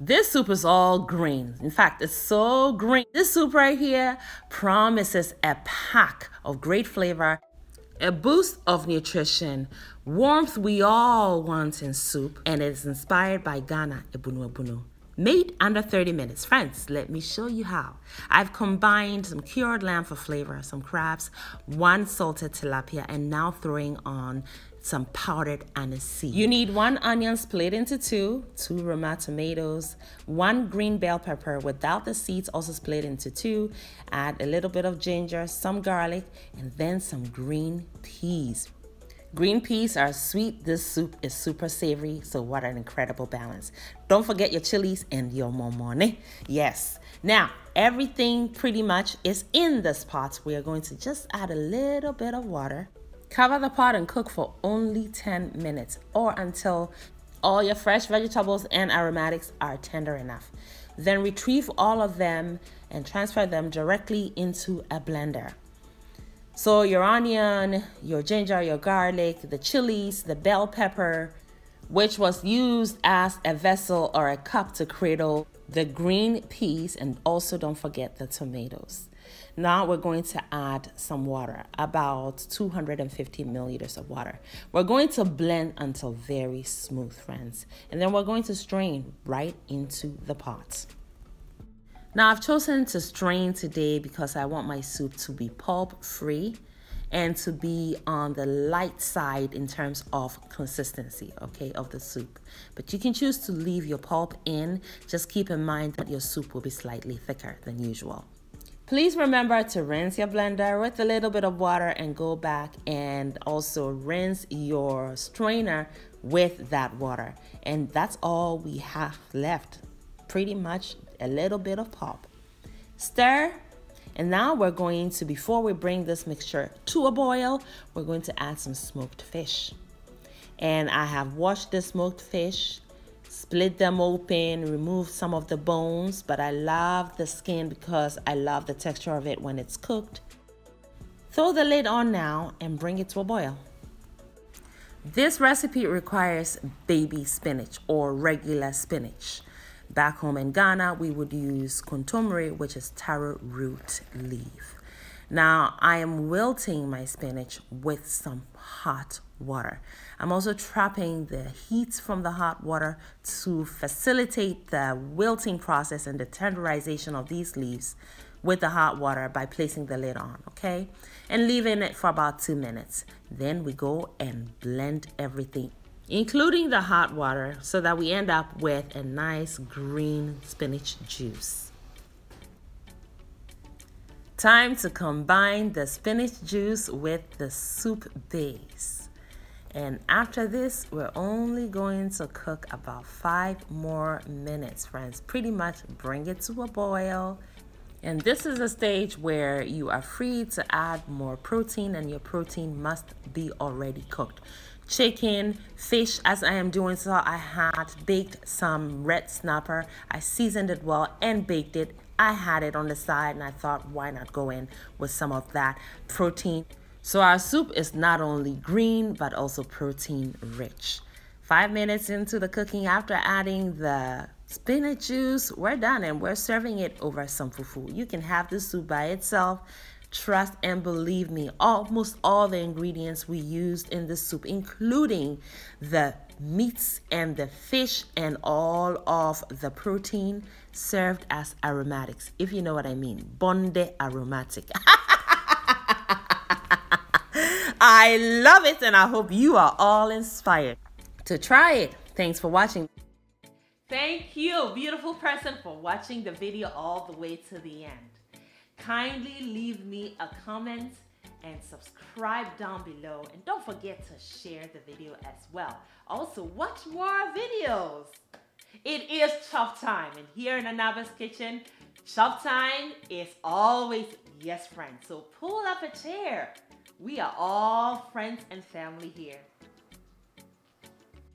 This soup is all green. In fact, it's so green. This soup right here promises a pack of great flavor, a boost of nutrition, warmth we all want in soup, and it is inspired by Ghana Ebunu Ebunu. Made under 30 minutes. Friends, let me show you how. I've combined some cured lamb for flavor, some crabs, one salted tilapia, and now throwing on some powdered aniseed. You need one onion split into two, two Roma tomatoes, one green bell pepper without the seeds also split into two, add a little bit of ginger, some garlic, and then some green peas. Green peas are sweet. This soup is super savory. So what an incredible balance. Don't forget your chilies and your momoni. Yes. Now, everything pretty much is in this pot. We are going to just add a little bit of water. Cover the pot and cook for only 10 minutes or until all your fresh vegetables and aromatics are tender enough. Then retrieve all of them and transfer them directly into a blender. So your onion, your ginger, your garlic, the chilies, the bell pepper, which was used as a vessel or a cup to cradle the green peas, and also don't forget the tomatoes. Now we're going to add some water, about 250 milliliters of water. We're going to blend until very smooth, friends. And then we're going to strain right into the pot. Now I've chosen to strain today because I want my soup to be pulp free and to be on the light side in terms of consistency, okay, of the soup. But you can choose to leave your pulp in. Just keep in mind that your soup will be slightly thicker than usual. Please remember to rinse your blender with a little bit of water and go back and also rinse your strainer with that water. And that's all we have left. Pretty much a little bit of pulp. Stir. And now we're going to, before we bring this mixture to a boil, we're going to add some smoked fish. And I have washed the smoked fish, split them open, remove some of the bones, but I love the skin because I love the texture of it when it's cooked. Throw the lid on now and bring it to a boil. This recipe requires baby spinach or regular spinach. Back home in Ghana, we would use kontomire, which is taro root leaf. Now, I am wilting my spinach with some hot water. I'm also trapping the heat from the hot water to facilitate the wilting process and the tenderization of these leaves with the hot water by placing the lid on, okay? And leaving it for about two minutes. Then we go and blend everything including the hot water so that we end up with a nice green spinach juice. Time to combine the spinach juice with the soup base. And after this, we're only going to cook about five more minutes, friends. Pretty much bring it to a boil. And this is a stage where you are free to add more protein and your protein must be already cooked chicken, fish as I am doing so. I had baked some red snapper. I seasoned it well and baked it. I had it on the side and I thought why not go in with some of that protein. So our soup is not only green but also protein rich. Five minutes into the cooking after adding the spinach juice, we're done and we're serving it over some fufu. You can have the soup by itself Trust and believe me, almost all the ingredients we used in the soup, including the meats and the fish and all of the protein, served as aromatics, if you know what I mean. Bonde aromatic. I love it and I hope you are all inspired to try it. Thanks for watching. Thank you, beautiful person, for watching the video all the way to the end kindly leave me a comment and subscribe down below and don't forget to share the video as well. Also, watch more videos. It is chop time and here in Nanaaba's kitchen, chop time is always yes friends. So pull up a chair. We are all friends and family here.